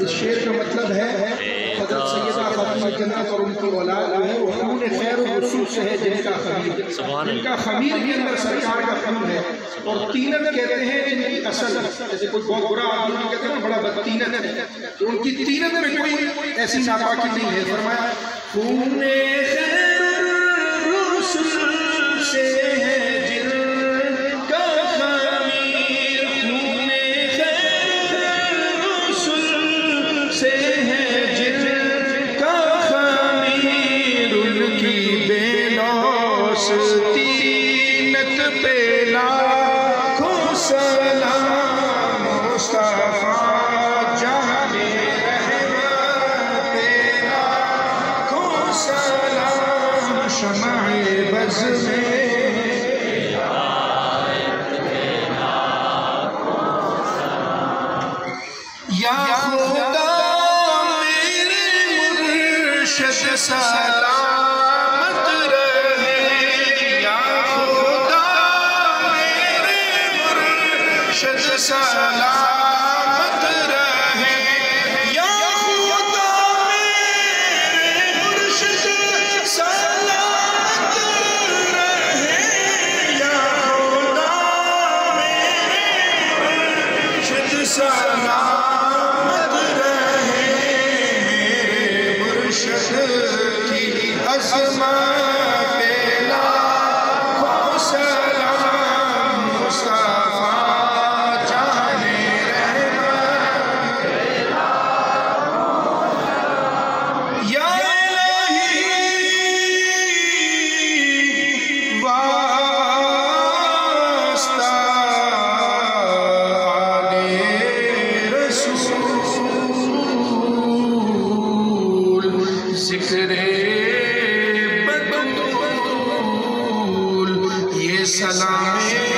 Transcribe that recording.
مطلب ہے حضرت سیدہ خاتمہ جنت اور ان کی اولاد جو ہے وہ خون خیر و سے ہے جن کا خمیر۔ جن کا خمیر کے اندر سرکار کا خون ہے۔ اور تینت کہتے ہیں جن کی اصل جیسے کوئی بہت برا آدمی کہتے ہیں بڑا بدتینت ہے۔ ان کی تینت میں کوئی ایسی ناپاکی نہیں ہے۔ فرمایا خون سلام مصطفیٰ جان رحمت پہ سلام، شمع بز میں۔ یا خدا، میرے مرشد، سلامت رہے سلامت رہے۔ یا خدا میرے مرشد، سلامت رہے۔ یا خدا میرے مرشد، سلامت رہے۔ میرے مرشد کی عظمت سلام۔